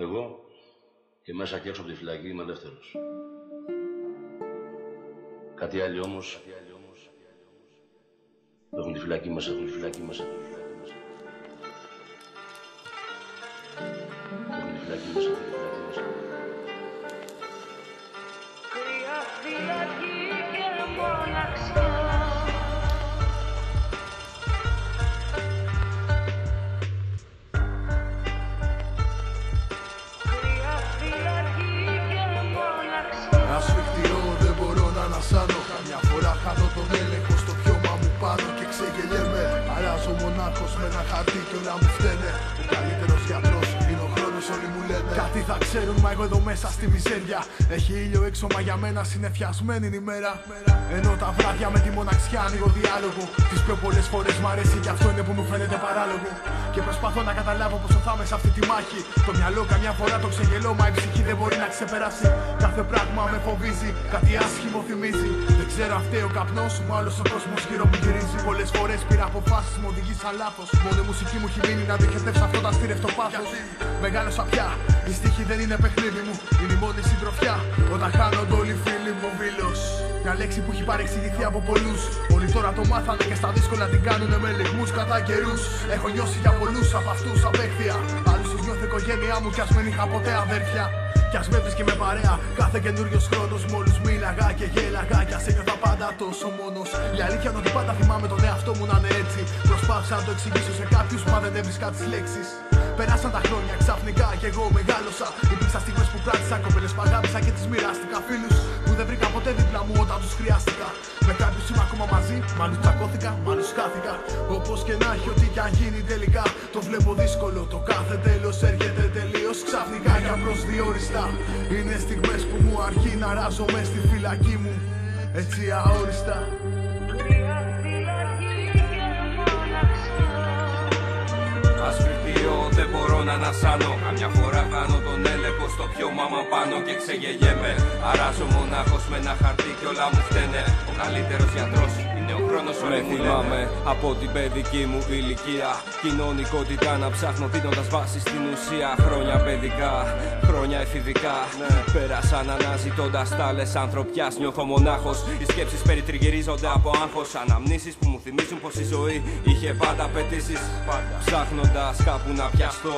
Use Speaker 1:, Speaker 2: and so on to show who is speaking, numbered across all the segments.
Speaker 1: Εγώ και μέσα και έξω από τη φυλακή είμαι ελεύθερος. Κάτι άλλο όμως έχουν τη φυλακή μέσα, έχουν τη φυλακή μέσα. Έχουν τη φυλακή μέσα, έχουν τη φυλακή μέσα.
Speaker 2: Κρύα
Speaker 3: Αράζω μονάχος με ένα χαρτί και όλα μου φταίνε Ο καλύτερος γιατρός είναι ο χρόνος όλοι μου λένε Κάτι θα ξέρουν μα εγώ εδώ μέσα στη μιζέρια. Έχει ήλιο έξω μα για μένα συνεφιασμένη είναι η μέρα. Ενώ τα βράδια με τη μοναξιά ανοίγω διάλογο. Τις πιο πολλές φορές μ' αρέσει και αυτό είναι που μου φαίνεται παράλογο. Και προσπαθώ να καταλάβω πόσο θα είμαι σε αυτή τη μάχη. Το μυαλό καμιά φορά το ξεγελώ μα η ψυχή δεν μπορεί να ξεπεράσει. Κάθε πράγμα με φοβίζει, κάτι άσχημο θυμίζει. Δεν ξέρω αν φταίει ο καπνός μου, άλλος ο κόσμος γύρω μου γυρίζει Πολλές φορές πήρα αποφάσεις, μου οδηγήσαν λάθος Μόνο η μουσική μου έχει μείνει να διοχετεύσω αυτό το αστήρευτο πάθος Μεγάλωσα πια, η στίχη δεν είναι παιχνίδι μου Είναι η μόνη συντροφιά, όταν χάνονται όλοι οι φίλοι μου βίλος μια λέξη που έχει παρεξηγηθεί από πολλούς. Όλοι τώρα το μάθανε και στα δύσκολα την κάνουνε με λιγμούς κατά καιρούς. Έχω νιώσει για πολλούς από αυτούς απέχθεια. Άλλους του νιώθω οικογένειά μου κι ας μην είχα ποτέ αδέρφια. Κι ας με βρίσκε με παρέα κάθε καινούριος χρόνος. Μόλις μίλαγα και γέλαγα κι ας ένιωθα πάντα τόσο μόνος. Η αλήθεια είναι ότι πάντα θυμάμαι τον εαυτό μου να είναι έτσι. Προσπάθησα να το εξηγήσω σε κάποιους, μα δεν έβρισκα τις λέξεις. Περάσαν τα χρόνια ξαφνικά και εγώ μεγάλωσα. Υπήρξαν στιγμές που κράτησα κοπέλες που αγάπησα και τις μοιράστηκα. Φίλους που δεν βρήκα ποτέ δίπλα μου όταν τους χρειάστηκα. Με κάποιους είμαι ακόμα μαζί, μάλλον τσακώθηκα, μάλλον χάθηκα. Όπως και να έχει, ό,τι κι αν γίνει τελικά. Το βλέπω δύσκολο, το κάθε τέλος έρχεται τελείως ξαφνικά για προσδιοριστά. Είναι στιγμές που μου αρκεί να ράζω μες στη φυλακή μου. Έτσι αόριστα.
Speaker 2: Κρύα φυλακή και μοναξιά
Speaker 4: Ασφιχτιώ, δεν μπορώ να ανασάνω. Καμιά φορά κάνω τον έλεγχο στο πιο μάμα πάνω και ξεγελιέμαι. Αράζω μονάχος με ένα χαρτί και όλα μου φταίνε. Ο καλύτερος γιατρός είναι ο χρόνος όλοι μου λένε. από την παιδική μου ηλικία. Κοινωνικότητα να ψάχνω δίνοντας βάση στην ουσία. Χρόνια παιδικά, χρόνια εφηβικά. Πέρασαν αναζητώντας τάλες ανθρωπιάς. Νιώθω μονάχος. Οι σκέψεις περιτριγυρίζονται από άγχος. Αναμνήσεις που μου θυμίζουν πως η ζωή είχε πάντα απαιτήσεις. Ψάχνοντας κάπου να πιαστώ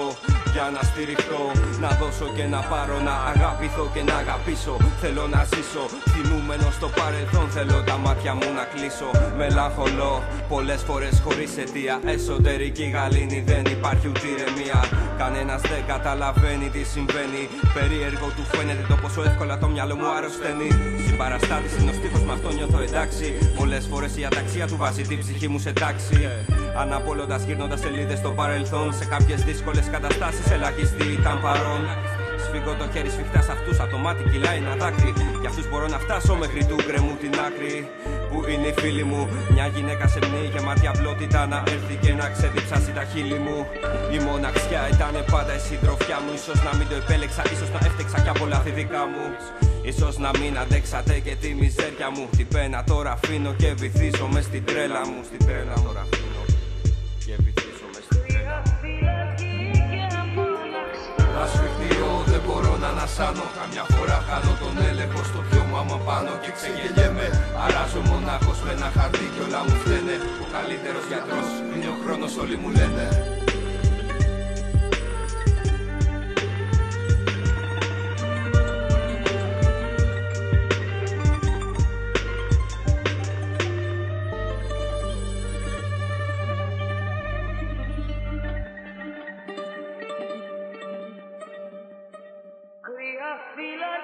Speaker 4: για να στηριχτώ. Να δώσω και να πάρω, να αγαπηθώ και να αγαπήσω. Θέλω να ζήσω. Θυμούμενο στο παρελθόν θέλω τα μάτια μου να κλείσω. Μελαγχολώ πολλές φορές χωρίς αιτία. Εσωτερική γαλήνη δεν υπάρχει ούτε ηρεμία. Κανένας δεν καταλαβαίνει τι συμβαίνει. Περίεργο του φαίνεται το πόσο εύκολα το μυαλό μου αρρωσταίνει. Συμπαραστάτης είναι ο στίχος με αυτό νιώθω εντάξει. Πολλές φορές η αταξία του βάζει την ψυχή μου σε τάξη. Αναπολώντας γύρνοντας σελίδες στο παρελθόν. Σε κάποιες δύσκολες καταστάσεις ελάχιστη ήταν παρόν. Σφίγγω το χέρι σφιχτά σε αυτούς, από το μάτι κυλάει ένα δάκρυ. Για αυτούς μπορώ να φτάσω μέχρι του γκρεμού την άκρη. Που είναι οι φίλοι μου, μια γυναίκα σε μνή γεμάτη απλότητα να έρθει και να ξεδιψάσει τα χείλη μου. Η μοναξιά ήταν πάντα η συντροφιά μου. Ίσως να μην το επέλεξα, ίσως να έφτεξα κι από λάθη δικά μου. Ίσως να μην αντέξατε και τη μιζέρια μου. Την πένα τώρα αφήνω και βυθίζω μες στην τρέλα μου. Στην τρέλα τώρα
Speaker 3: ανασάνω Καμιά φορά χάνω τον έλεγχο στο πιο άμα πάνω και ξεγελιέμαι. Αράζω μονάχος με ένα χαρτί και όλα μου φταίνε. Ο καλύτερος γιατρός είναι ο χρόνος όλοι μου λένε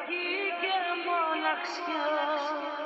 Speaker 2: Μοναξιά και μοναξιά